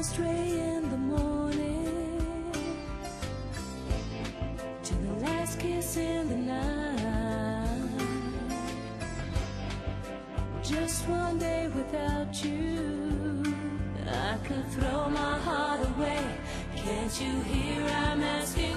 first ray in the morning to the last kiss in the night. Just one day without you, I could throw my heart away. Can't you hear I'm asking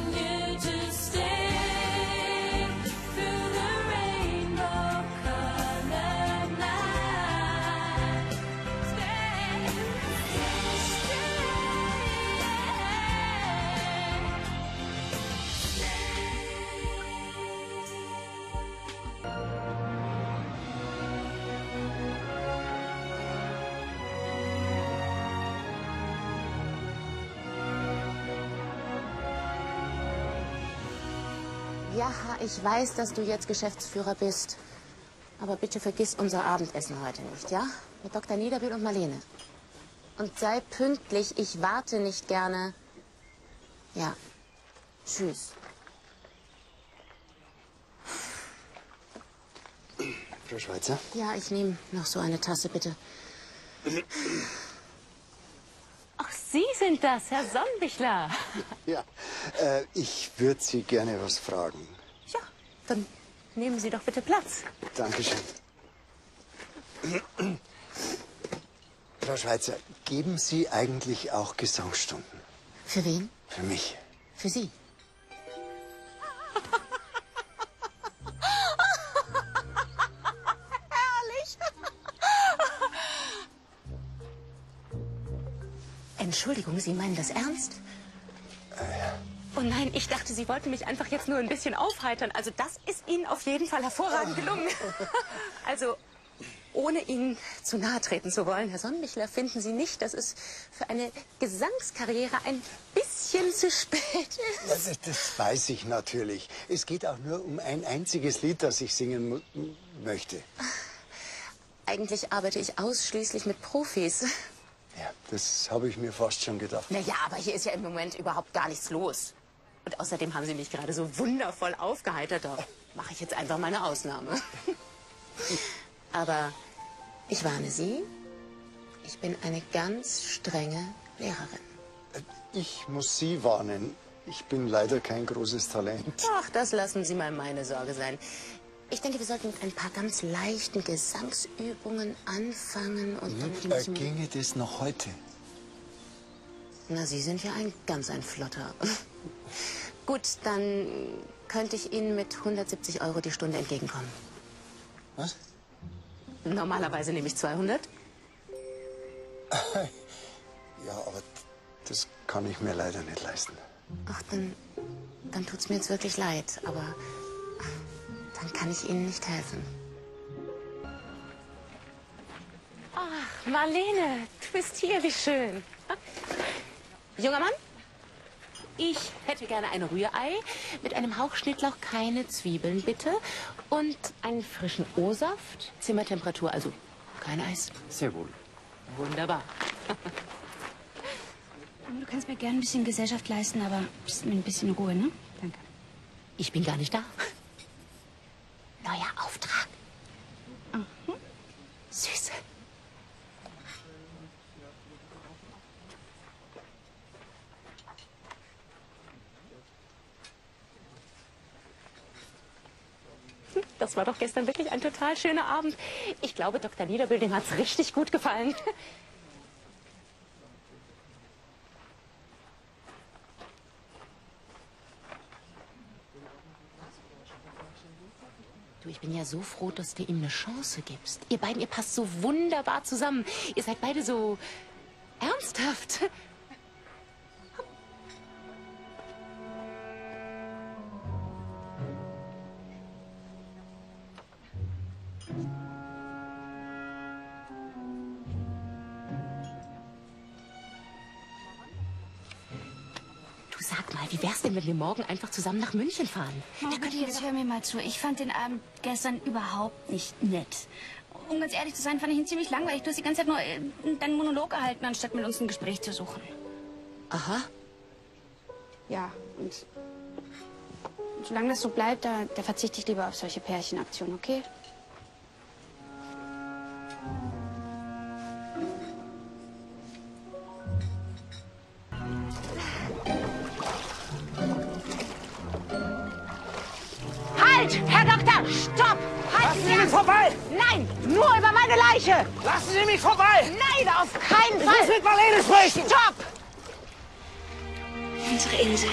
Ja, ich weiß, dass du jetzt Geschäftsführer bist. Aber bitte vergiss unser Abendessen heute nicht, ja? Mit Dr. Niederbühl und Marlene. Und sei pünktlich, ich warte nicht gerne. Ja. Tschüss. Frau Schweizer? Ja, ich nehme noch so eine Tasse, bitte. Ach, Sie sind das, Herr Sonnenbichler. Ja, äh, ich würde Sie gerne was fragen. Ja, dann nehmen Sie doch bitte Platz. Dankeschön. Frau Schweizer, geben Sie eigentlich auch Gesangsstunden? Für wen? Für mich. Für Sie. Herrlich. Entschuldigung, Sie meinen das ernst? Ich dachte, Sie wollten mich einfach jetzt nur ein bisschen aufheitern. Also das ist Ihnen auf jeden Fall hervorragend gelungen. Also ohne Ihnen zu nahe treten zu wollen, Herr Sonnenbichler, finden Sie nicht, dass es für eine Gesangskarriere ein bisschen zu spät ist? Das, das weiß ich natürlich. Es geht auch nur um ein einziges Lied, das ich singen möchte. Eigentlich arbeite ich ausschließlich mit Profis. Ja, das habe ich mir fast schon gedacht. Naja, aber hier ist ja im Moment überhaupt gar nichts los. Und außerdem haben Sie mich gerade so wundervoll aufgeheitert. Da mache ich jetzt einfach mal eine Ausnahme. aber ich warne Sie, ich bin eine ganz strenge Lehrerin. Ich muss Sie warnen. Ich bin leider kein großes Talent. Ach, das lassen Sie mal meine Sorge sein. Ich denke, wir sollten mit ein paar ganz leichten Gesangsübungen anfangen und dann Äh, ginge das noch heute? Na, Sie sind ja ein ganz ein Flotter. Gut, dann könnte ich Ihnen mit 170 Euro die Stunde entgegenkommen. Was? Normalerweise nehme ich 200. Ja, aber das kann ich mir leider nicht leisten. Ach, dann, dann tut's mir jetzt wirklich leid, aber dann kann ich Ihnen nicht helfen. Ach, Marlene, du bist hier, wie schön. Junger Mann, ich hätte gerne ein Rührei mit einem Hauch Schnittlauch, keine Zwiebeln bitte und einen frischen O-Saft, Zimmertemperatur, also kein Eis. Sehr wohl. Wunderbar. Du kannst mir gerne ein bisschen Gesellschaft leisten, aber mir ein bisschen Ruhe, ne? Danke. Ich bin gar nicht da. Das war doch gestern wirklich ein total schöner Abend. Ich glaube, Dr. Niederbilding hat's richtig gut gefallen. Du, ich bin ja so froh, dass du ihm eine Chance gibst. Ihr beiden, ihr passt so wunderbar zusammen. Ihr seid beide so ernsthaft. Sag mal, wie wär's denn, wenn wir morgen einfach zusammen nach München fahren? Gotti, jetzt hör mir mal zu. Ich fand den Abend gestern überhaupt nicht nett. Um ganz ehrlich zu sein, fand ich ihn ziemlich langweilig. Du hast die ganze Zeit nur äh, deinen Monolog gehalten, anstatt mit uns ein Gespräch zu suchen. Aha. Ja, und solange das so bleibt, da, da verzichte ich lieber auf solche Pärchenaktionen, okay? Halt, Herr Doktor, stopp! Halt Lassen Sie mich vorbei! Nein, nur über meine Leiche! Lassen Sie mich vorbei! Nein, auf keinen Fall! Ich muss mit Marlene sprechen! Stopp! Unsere Insel.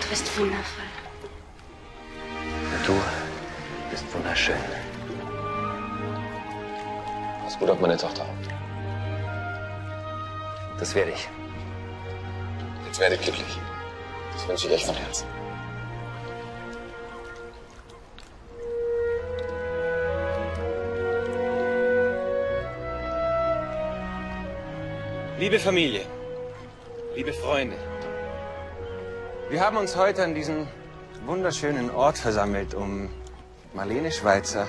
Du bist wundervoll. Du bist wunderschön. Pass gut auf meine Tochter. Das werde ich. Jetzt werde ich glücklich. Das wünsche ich euch von Herzen. Liebe Familie, liebe Freunde, wir haben uns heute an diesem wunderschönen Ort versammelt, um Marlene Schweitzer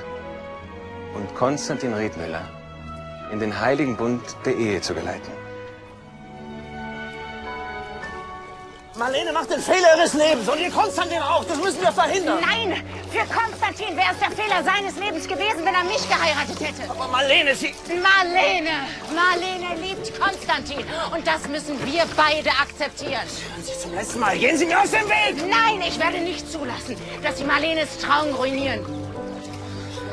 und Konstantin Riedmüller in den heiligen Bund der Ehe zu geleiten. Marlene macht den Fehler ihres Lebens und ihr Konstantin auch. Das müssen wir verhindern. Nein, für Konstantin wäre es der Fehler seines Lebens gewesen, wenn er mich geheiratet hätte. Aber Marlene, sie... Marlene, Marlene liebt Konstantin und das müssen wir beide akzeptieren. Sie zum letzten Mal. Gehen Sie mir aus dem Weg! Nein, ich werde nicht zulassen, dass Sie Marlenes Traum ruinieren.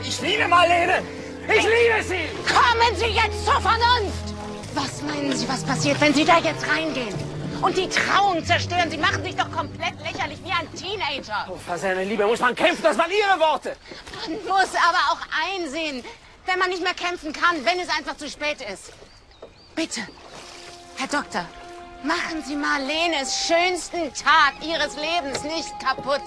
Ich liebe Marlene! Ich liebe sie! Kommen Sie jetzt zur Vernunft! Was meinen Sie, was passiert, wenn Sie da jetzt reingehen? Und die Trauung zerstören? Sie machen sich doch komplett lächerlich wie ein Teenager. Oh, für seine Liebe muss man kämpfen, das waren Ihre Worte. Man muss aber auch einsehen, wenn man nicht mehr kämpfen kann, wenn es einfach zu spät ist. Bitte, Herr Doktor, machen Sie Marlenes schönsten Tag Ihres Lebens nicht kaputt.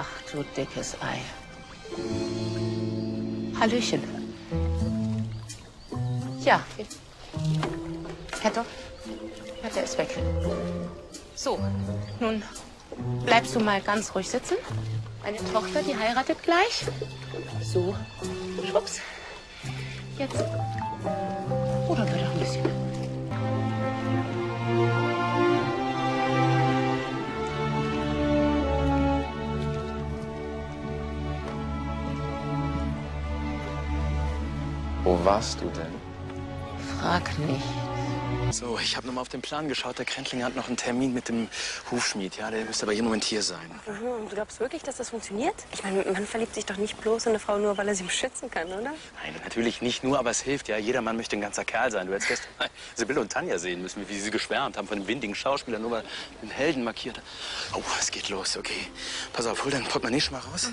Ach, du dickes Ei. Hallöchen. Ja. Herr Doktor? Ja, der ist weg. So, nun bleibst du mal ganz ruhig sitzen. Meine Tochter, die heiratet gleich. So, schwupps. Jetzt. Oder wir doch ein bisschen. Wo warst du denn? Frag nicht. So, ich habe nochmal auf den Plan geschaut. Der Krentling hat noch einen Termin mit dem Hufschmied. Ja, der müsste aber jeden Moment hier sein. Mhm, Du glaubst wirklich, dass das funktioniert? Ich meine, man verliebt sich doch nicht bloß in eine Frau nur, weil er sie beschützen kann, oder? Nein, natürlich nicht nur, aber es hilft. Ja, jeder Mann möchte ein ganzer Kerl sein. Du hättest gestern mal Sibylle und Tanja sehen müssen, wie sie geschwärmt haben von den windigen Schauspielern, nur weil den Helden markiert. Oh, es geht los, okay. Pass auf, hol dein Portemonnaie schon mal raus.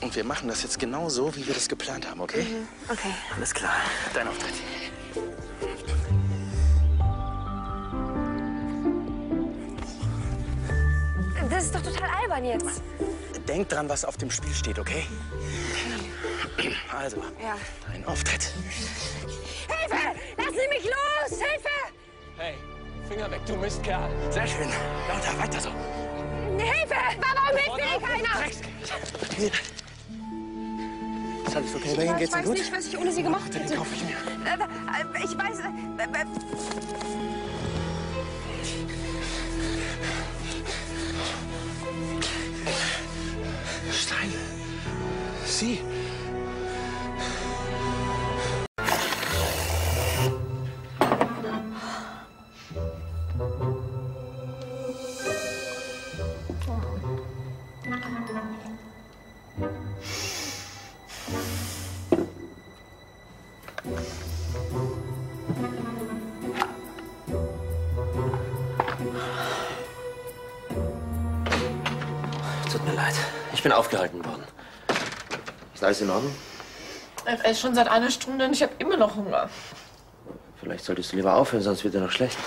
Und wir machen das jetzt genau so, wie wir das geplant haben, okay? Okay. Alles klar. Dein Auftritt. Das ist doch total albern jetzt. Denk dran, was auf dem Spiel steht, okay? Also, Ja. dein Auftritt. Hilfe! Lassen Sie mich los! Hilfe! Hey, Finger weg, du Mistkerl. Sehr schön. Lauter, weiter so. Hilfe! Warum hilft mir keiner? Ist alles okay bei Ihnen? ich Geht's Ihnen weiß nicht, was ich ohne Sie gemacht Den hätte. kaufe ich mir. Äh, äh, Ich weiß. äh, Stein. Sie. Tut mir leid. Ich bin aufgehalten worden. Ist alles in Ordnung? Ich esse schon seit einer Stunde und ich habe immer noch Hunger. Vielleicht solltest du lieber aufhören, sonst wird dir noch schlecht.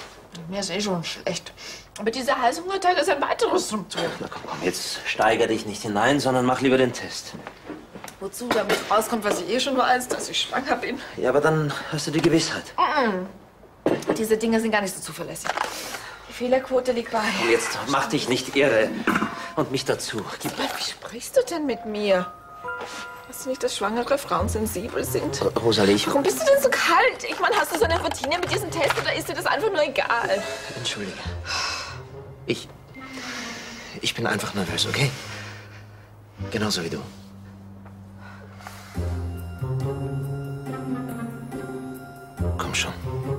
Mir ist eh schon schlecht. Aber dieser Heißhungertag ist ein weiteres Symptom. Na komm, komm, jetzt steiger dich nicht hinein, sondern mach lieber den Test. Wozu? Damit rauskommt, was ich eh schon weiß, dass ich schwanger bin. Ja, aber dann hast du die Gewissheit. Mm. Diese Dinge sind gar nicht so zuverlässig. Die Fehlerquote liegt bei. Und jetzt mach dich nicht irre. Und mich dazu. Gib Wie sprichst du denn mit mir? Weißt du nicht, dass schwangere Frauen sensibel sind? Rosalie, ich... Warum bist du denn so kalt? Ich meine, hast du so eine Routine mit diesem Test oder ist dir das einfach nur egal? Entschuldige. Ich... Ich bin einfach nervös, okay? Genauso wie du. Komutanım.